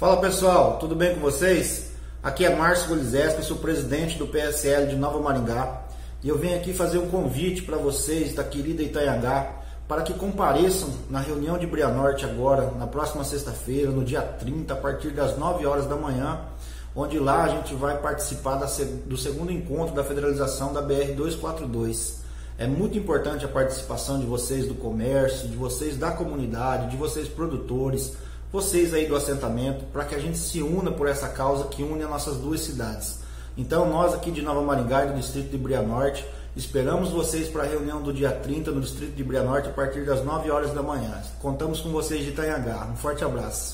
Fala pessoal, tudo bem com vocês? Aqui é Márcio Golizeschi, sou presidente do PSL de Nova Maringá e eu venho aqui fazer um convite para vocês da querida Itanhangá para que compareçam na reunião de Brianorte agora, na próxima sexta-feira, no dia 30, a partir das 9 horas da manhã, onde lá a gente vai participar do segundo encontro da federalização da BR-242. É muito importante a participação de vocês do comércio, de vocês da comunidade, de vocês produtores, vocês aí do assentamento, para que a gente se una por essa causa que une as nossas duas cidades. Então, nós aqui de Nova Maringá, do distrito de Brianorte, esperamos vocês para a reunião do dia 30 no distrito de Brianorte a partir das 9 horas da manhã. Contamos com vocês de Itanhangá. Um forte abraço.